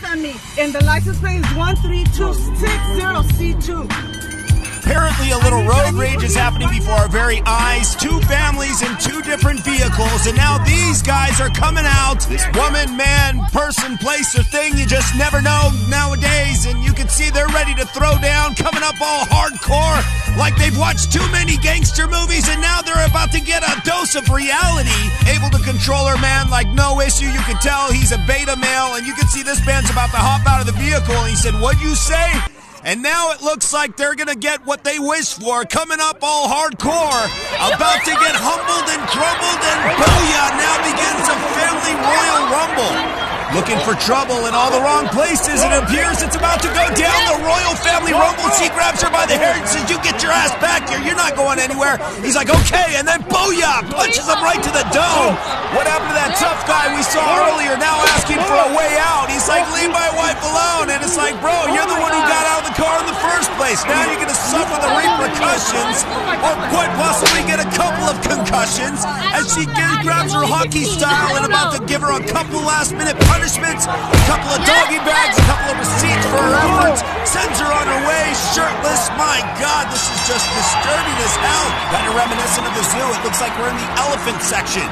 family, and the license plate is 13260C2. Apparently, a little road rage is happening before our very eyes. Two families in two different vehicles, and now these guys are coming out. This woman, man, person, place, or thing you just never know nowadays. To throw down, coming up all hardcore, like they've watched too many gangster movies, and now they're about to get a dose of reality. Able to control her man like no issue. You can tell he's a beta male, and you can see this man's about to hop out of the vehicle. And he said, What'd you say? And now it looks like they're going to get what they wish for. Coming up all hardcore. About to get humbled and crumbled. And booyah! Looking for trouble in all the wrong places. It appears it's about to go down the royal family rumble. She grabs her by the hair and says, You get your ass back here. You're not going anywhere. He's like, Okay. And then booyah! Punches him right to the dome. What happened to that tough guy we saw earlier now asking for a way out? He's like, Leave my wife alone. And it's like, Bro, you're the one who got out of the car in the first place. Now you're going to suffer the repercussions or quite possibly get a couple of concussions as she g- grabs her hockey style and about to give her a couple last minute punishments, a couple of doggy bags, a couple of receipts for her efforts, sends her on her way shirtless. My God, this is just disturbing as hell. Kind of reminiscent of the zoo. It looks like we're in the elephant section.